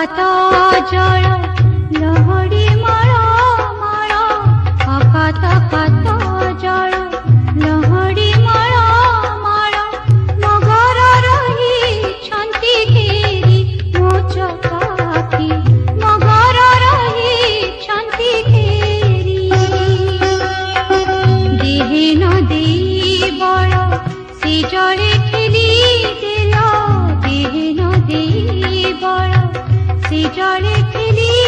পাতা জড় লহরী से जाने खिली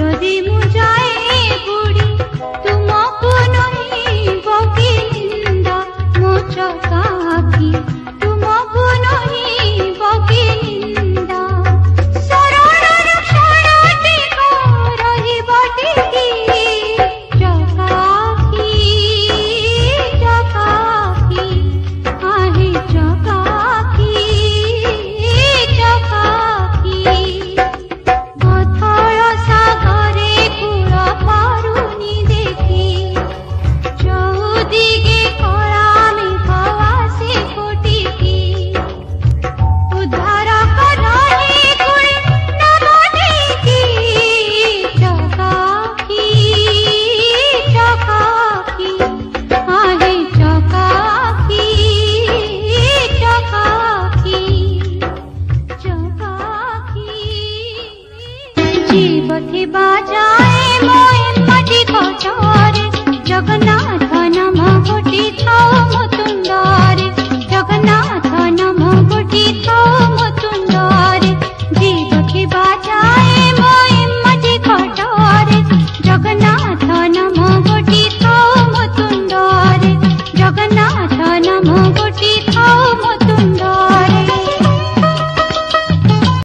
যদি মুজায়ে বুড়ি